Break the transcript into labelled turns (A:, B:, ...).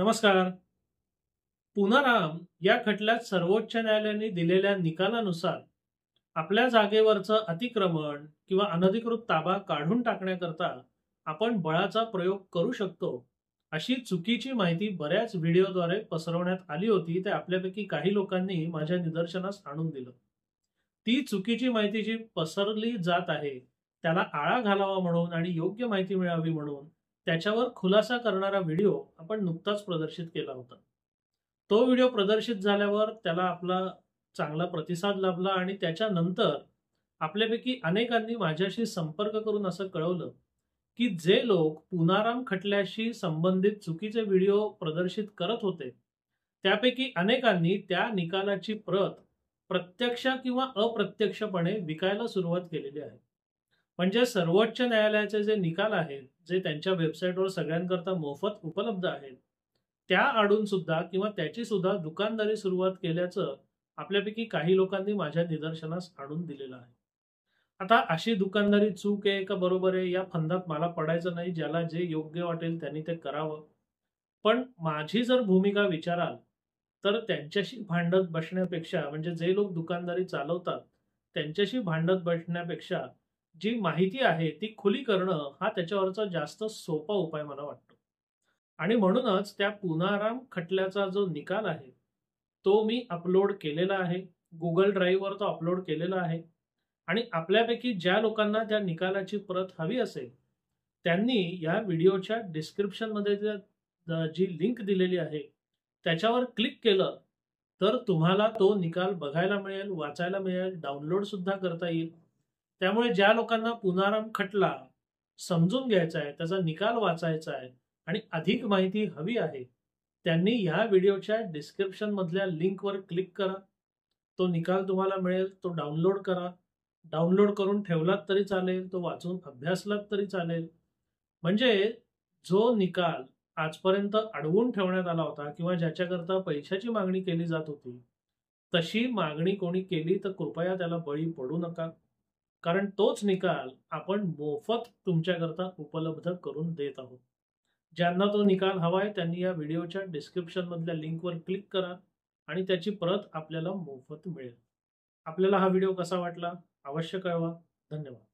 A: नमस्कार. पुनाराम या खटल्यात सर्वोच्च न्यायालयाने दिलेल्या निकालानुसार आपल्या जागेवरचं अतिक्रमण किंवा अनधिकृत ताबा काढून टाकण्याकरता आपण बळाचा प्रयोग करू शकतो अशी चुकीची माहिती बऱ्याच व्हिडिओद्वारे पसरवण्यात आली होती ते आपल्यापैकी काही लोकांनी माझ्या निदर्शनास आणून दिलं. ती चुकीची माहिती जी पसरली जात आहे त्याला आळा घालावा म्हणून आणि योग्य माहिती मिळावी म्हणून त्याच्यावर खुलासा करणारा व्हिडिओ आपण नुकताच प्रदर्शित केला होता. तो व्हिडिओ प्रदर्शित झाल्यावर त्याला आपला चांगला प्रतिसाद लाभला आणि त्याच्यानंतर आपल्यापैकी अनेकांनी माझ्याशी संपर्क करून असं कळवलं की जे लोक पुनाराम खटल्याशी संबंधित चुकीचे व्हिडिओ प्रदर्शित करत होते त्यापैकी अनेकांनी त्या निकालाची प्रत प्रत्यक्ष किंवा अप्रत्यक्षपणे विकायला सुरुवात केलेली आहे. म्हणजे सर्वोच्च न्यायालयाचे जे निकाल आहेत जे त्यांच्या वेबसाईटवर सगळ्यांकरता मोफत उपलब्ध आहेत त्या आडून सुद्धा किंवा त्याची सुद्धा दुकानदारी सुरुवात केल्याचं आपल्यापैकी काही लोकांनी माझ्या निदर्शनास आणून दिलेलं आहे. आता अशी दुकानदारी चूक आहे का बरोबर आहे या फंदात मला पडायचं नाही ज्याला जे योग्य वाटेल त्यांनी ते करावं. पण माझी जर भूमिका विचाराल तर त्यांच्याशी भांडत बसण्यापेक्षा म्हणजे जे लोक दुकानदारी चालवतात त्यांच्याशी भांडत बसण्यापेक्षा जी माहिती आहे ती खुली करणं हा त्याच्यावरचा जास्त सोपा उपाय मला वाटतो. आणि म्हणूनच त्या पुनाराम खटल्याचा जो निकाल आहे तो मी अपलोड केलेला आहे. गुगल ड्राईव्हवर तो अपलोड केलेला आहे. आणि आपल्यापैकी ज्या लोकांना त्या निकालाची प्रत हवी असेल त्यांनी या व्हिडिओच्या डिस्क्रिप्शनमध्ये जी लिंक दिलेली आहे त्याच्यावर क्लिक केलं तर तुम्हाला तो निकाल बघायला मिळेल वाचायला मिळेल डाउनलोड सुद्धा करता येईल. त्यामुळे ज्या लोकांना पुनाराम खटला समजून घ्यायचा आहे त्याचा निकाल वाचायचा आहे आणि अधिक माहिती हवी आहे त्यांनी ह्या व्हिडिओच्या डिस्क्रिप्शन मधल्या लिंकवर क्लिक करा. तो निकाल तुम्हाला मिळेल तो डाउनलोड करा. डाउनलोड करून ठेवलात तरी चालेल तो वाचून अभ्यासलात तरी चालेल. म्हणजे जो निकाल आजपर्यंत अडवून ठेवण्यात आला होता किंवा ज्याच्याकरता पैशाची मागणी केली जात होती तशी मागणी कोणी केली तर कृपया त्याला बळी पडू नका. कारण तोच निकाल आपण मोफत तुमच्याकरता उपलब्ध करून देत आहोत. ज्यांना तो निकाल हवा आहे त्यांनी या व्हिडिओच्या डिस्क्रिप्शनमधल्या लिंकवर क्लिक करा आणि त्याची प्रत आपल्याला मोफत मिळेल. आपल्याला हा व्हिडिओ कसा वाटला? अवश्य कळवा. धन्यवाद.